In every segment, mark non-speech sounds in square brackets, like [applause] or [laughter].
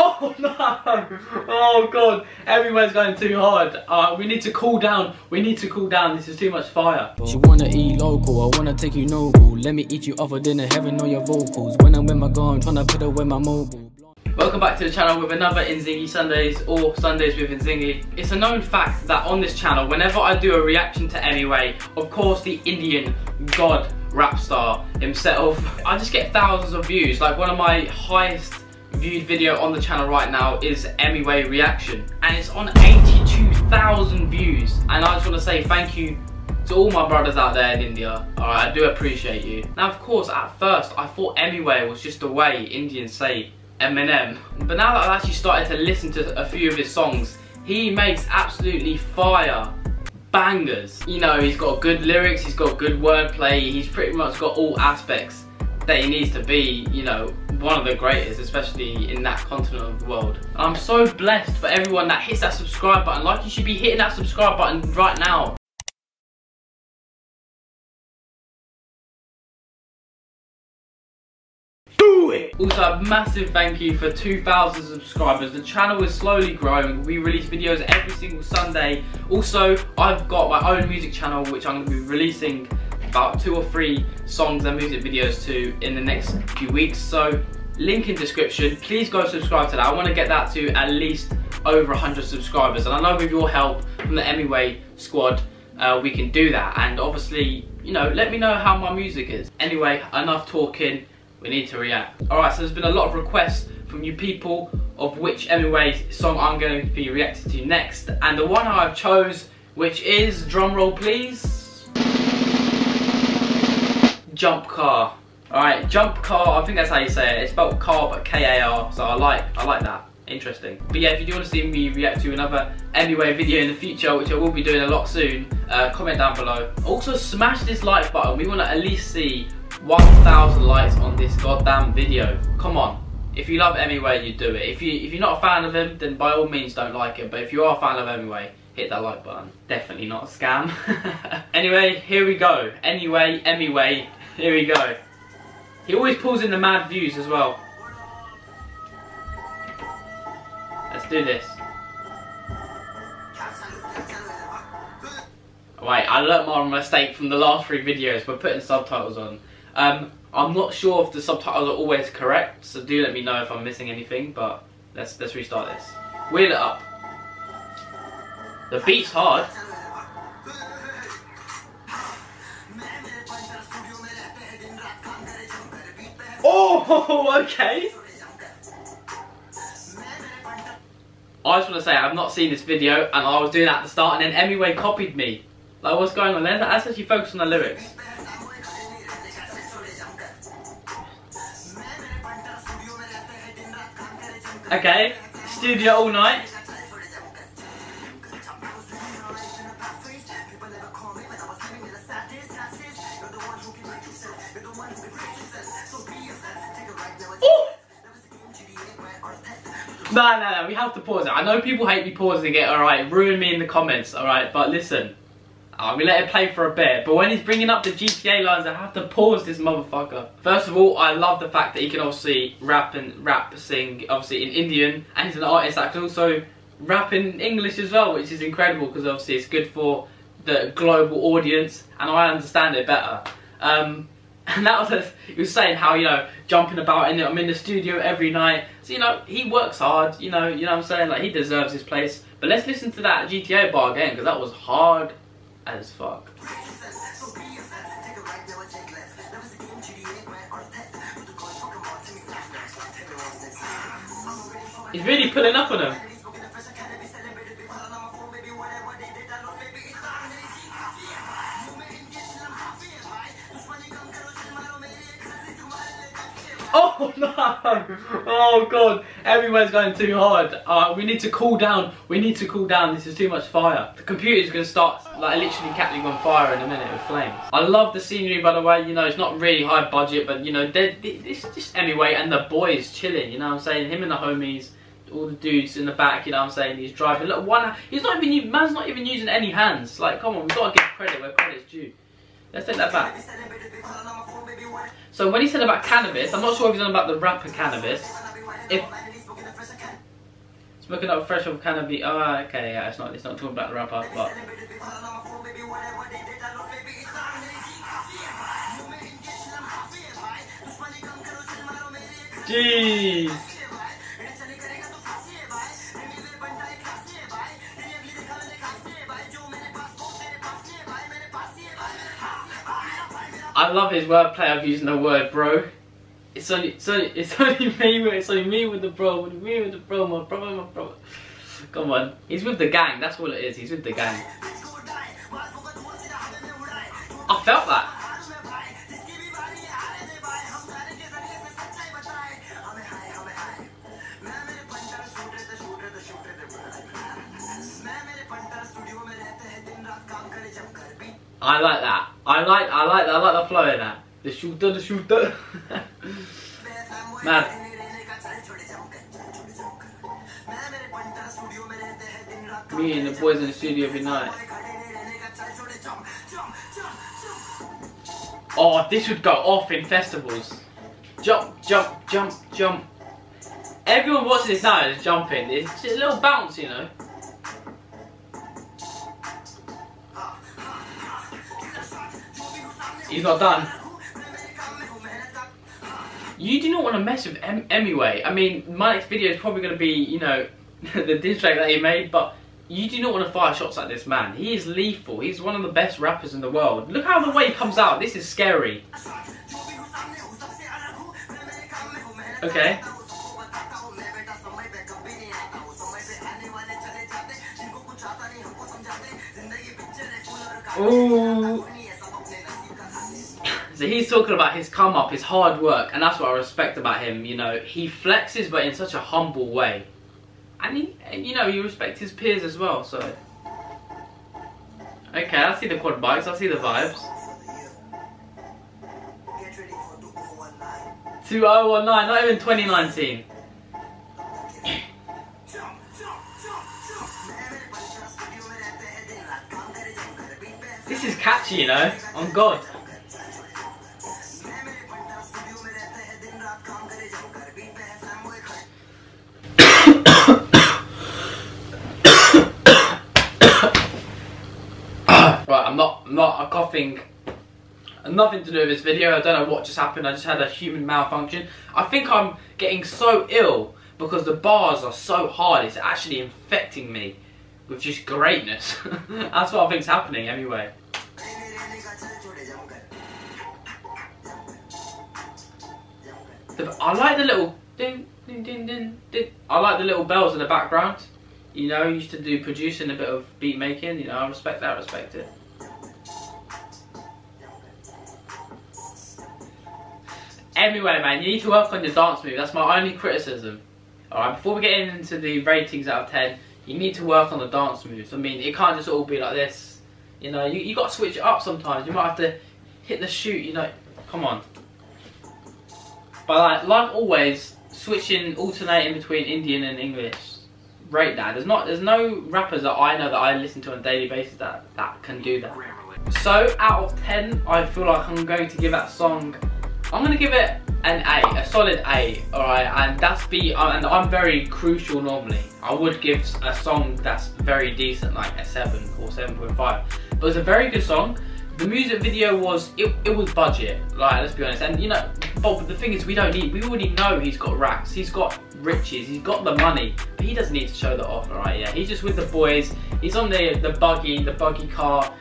Oh [laughs] no! Oh god, everyone's going too hard. Uh, we need to cool down. We need to cool down. This is too much fire. She wanna eat local, I wanna take you noble. Let me eat you off of dinner, heaven on your vocals. When I'm with my girl, I'm tryna put away my mobile. Welcome back to the channel with another Inzinghy Sundays or Sundays with Inzinghy. It's a known fact that on this channel, whenever I do a reaction to Emiway, of course the Indian god rap star himself, [laughs] I just get thousands of views. Like one of my highest viewed video on the channel right now is Emiway reaction and it's on 82,000 views and I just want to say thank you to all my brothers out there in India. Alright, I do appreciate you. Now of course at first I thought Emiway was just the way Indians say Eminem. But now that I've actually started to listen to a few of his songs, he makes absolutely fire bangers. You know, he's got good lyrics, he's got good wordplay, he's pretty much got all aspects that he needs to be, you know, one of the greatest, especially in that continent of the world. And I'm so blessed for everyone that hits that subscribe button. Like you should be hitting that subscribe button right now. Do it! Also, a massive thank you for 2,000 subscribers. The channel is slowly growing. We release videos every single Sunday. Also, I've got my own music channel, which I'm going to be releasing about two or three songs and music videos to in the next few weeks. So link in description. Please go subscribe to that. I want to get that to at least over 100 subscribers. And I know with your help from the Emiway squad, uh, we can do that. And obviously, you know, let me know how my music is. Anyway, enough talking. We need to react. Alright, so there's been a lot of requests from you people of which Emiway song I'm going to be reacting to next. And the one I've chose, which is, drumroll please, Jump Kar. Alright, Jump Kar, I think that's how you say it. It's spelled car but K-A-R, so I like I like that. Interesting. But yeah, if you do want to see me react to another Emiway video in the future, which I will be doing a lot soon, uh, comment down below. Also, smash this like button. We want to at least see 1,000 likes on this goddamn video. Come on. If you love Emiway, you do it. If, you, if you're not a fan of him, then by all means don't like it. But if you are a fan of Emiway, hit that like button. Definitely not a scam. [laughs] anyway, here we go. Anyway, Emiway, here we go. He always pulls in the mad views as well. Let's do this. Wait, I learnt my mistake from the last three videos by putting subtitles on. Um, I'm not sure if the subtitles are always correct, so do let me know if I'm missing anything, but let's let's restart this. Wheel it up. The beat's hard. Oh, [laughs] okay. I just want to say I've not seen this video and I was doing that at the start and then Emiway copied me. Like what's going on there? Let's actually focused on the lyrics. Okay, studio all night. No, no, no, we have to pause it. I know people hate me pausing it, alright, ruin me in the comments, alright, but listen. Uh, we let it play for a bit, but when he's bringing up the GTA lines, I have to pause this motherfucker. First of all, I love the fact that he can obviously rap and rap, sing, obviously in Indian, and he's an artist that can also rap in English as well, which is incredible because obviously it's good for the global audience, and I understand it better. Um, [laughs] and that was, a, he was saying how, you know, jumping about in it, I'm in the studio every night. So, you know, he works hard, you know, you know what I'm saying? Like, he deserves his place. But let's listen to that GTA bar again, because that was hard as fuck. He's really pulling up on him. Oh [laughs] no! Oh god, everyone's going too hard. Uh, we need to cool down. We need to cool down. This is too much fire. The computer's to start like literally catching on fire in a minute with flames. I love the scenery by the way. You know, it's not really high budget, but you know, it's just anyway. And the boys chilling. You know what I'm saying? Him and the homies. All the dudes in the back, you know what I'm saying? He's driving. Look, one. He's not even. Man's not even using any hands. Like, come on, we've got to give credit where credit's due. Let's take that back. So when he said about cannabis, I'm not sure if he's on about the rapper cannabis, if smoking up fresh off cannabis. Oh, okay, yeah, it's not. It's not talking about the rapper, but. Jeez. I love his wordplay of using the word bro. It's only, it's only, it's [laughs] only me. It's only me with the bro. Me with the bro. My brother, my brother. Come on, he's with the gang. That's all it is. He's with the gang. I felt that. Like, I like, I like the flow in that. The shooter, the shooter. Man, me and the boys in the studio every night. Oh, this would go off in festivals. Jump, jump, jump, jump. Everyone watching this now is jumping. It's just a little bounce, you know. He's not done. You do not want to mess with em- Emiway. I mean, my next video is probably going to be, you know, [laughs] the diss track that he made, but you do not want to fire shots at this man. He is lethal. He's one of the best rappers in the world. Look how the way he comes out. This is scary. Okay. Ooh. So he's talking about his come up, his hard work, and that's what I respect about him. You know, he flexes, but in such a humble way, and he, you know, you respect his peers as well. So, okay, I see the quad bikes, I see the vibes. 2019, not even 2019. This is catchy, you know. On God. Not I'm coughing. Nothing to do with this video. I don't know what just happened. I just had a human malfunction. I think I'm getting so ill because the bars are so hard. It's actually infecting me with just greatness. [laughs] That's what I think's happening anyway. I like the little ding, ding, ding, ding, ding. I like the little bells in the background. You know, used to do producing a bit of beat making. You know, I respect that. Respect it. Anyway, man, you need to work on your dance move. That's my only criticism. Alright, before we get into the ratings out of 10, you need to work on the dance moves. I mean, it can't just all be like this. You know, you, you got to switch it up sometimes. You might have to hit the shoot, you know. Come on. But like, like always, switching, alternating between Indian and English, rate that. There's not, there's no rappers that I know that I listen to on a daily basis that, that can do that. So, out of 10, I feel like I'm going to give that song I'm gonna give it an A, a solid A, alright, and that's the, uh, and I'm very crucial normally. I would give a song that's very decent, like a 7 or 7.5, but it's a very good song. The music video was, it, it was budget, like, let's be honest, and you know, but the thing is, we don't need, we already know he's got racks, he's got riches, he's got the money, but he doesn't need to show that off, alright, yeah, he's just with the boys, he's on the, the buggy, the buggy car,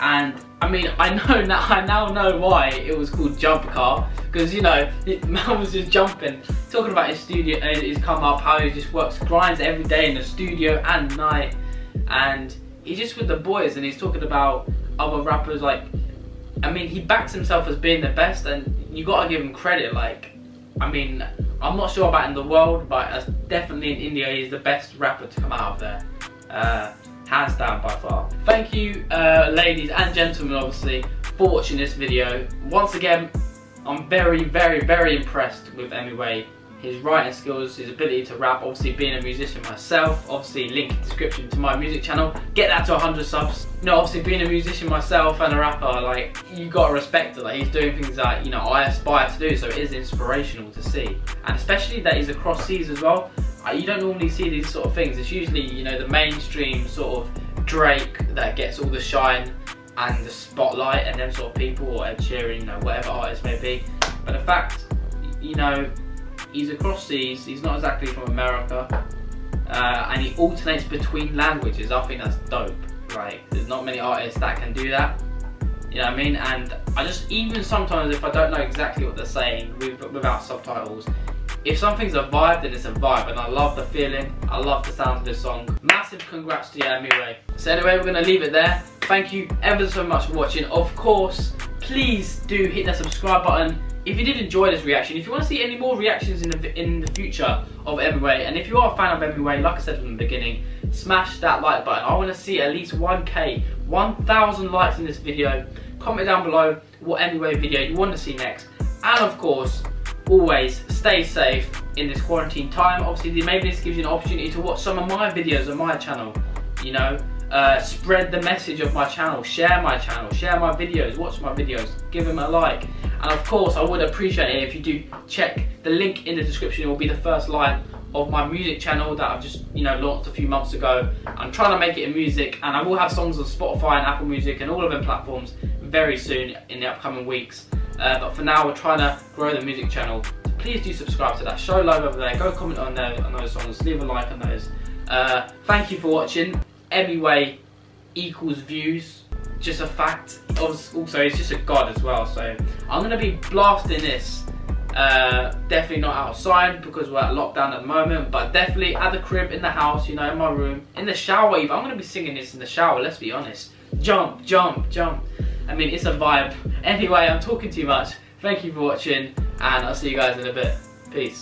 and I mean, I know [laughs] now. I now know why it was called Jump Kar because you know, it, [laughs] man was just jumping, talking about his studio and his come up, how he just works, grinds every day in the studio and night, and he's just with the boys and he's talking about other rappers. Like, I mean, he backs himself as being the best, and you gotta give him credit. Like, I mean, I'm not sure about in the world, but uh, definitely in India, he's the best rapper to come out of there. Uh, hands down by far. Thank you uh, ladies and gentlemen obviously for watching this video. Once again, I'm very, very, very impressed with Emiway. his writing skills, his ability to rap, obviously being a musician myself, obviously link in description to my music channel, get that to 100 subs. You know, obviously being a musician myself and a rapper, like, you gotta respect it, like, he's doing things that, you know, I aspire to do, so it is inspirational to see. And especially that he's across seas as well, you don't normally see these sort of things, it's usually, you know, the mainstream sort of Drake that gets all the shine and the spotlight and them sort of people, or Ed Sheeran, you know, whatever artist may be. But the fact, you know, he's across seas, he's not exactly from America, uh, and he alternates between languages. I think that's dope. right? there's not many artists that can do that. You know what I mean? And I just, even sometimes if I don't know exactly what they're saying without subtitles, if something's a vibe, then it's a vibe, and I love the feeling. I love the sound of this song. Massive congrats to Emiway. So anyway, we're gonna leave it there. Thank you ever so much for watching. Of course, please do hit that subscribe button if you did enjoy this reaction, if you want to see any more reactions in the, in the future of Emiway, and if you are a fan of Emiway, like I said from the beginning, smash that like button. I want to see at least 1k, 1,000 likes in this video. Comment down below what Emiway video you want to see next. And of course, always stay safe in this quarantine time. Obviously, maybe this gives you an opportunity to watch some of my videos on my channel, you know. Uh, spread the message of my channel, share my channel, share my videos, watch my videos, give them a like. And of course, I would appreciate it if you do check the link in the description. It will be the first line of my music channel that I've just, you know, launched a few months ago. I'm trying to make it in music and I will have songs on Spotify and Apple Music and all of them platforms very soon in the upcoming weeks. Uh, but for now, we're trying to grow the music channel. So please do subscribe to that. Show love over there. Go comment on, there, on those songs. Leave a like on those. Uh, thank you for watching. Emiway equals views. Just a fact. Also, it's just a god as well. So I'm gonna be blasting this. Uh, definitely not outside because we're at lockdown at the moment, but definitely at the crib, in the house, you know, in my room, in the shower even. I'm gonna be singing this in the shower, let's be honest. Jump, jump, jump. I mean, it's a vibe. Anyway, I'm talking too much. Thank you for watching, and I'll see you guys in a bit. Peace.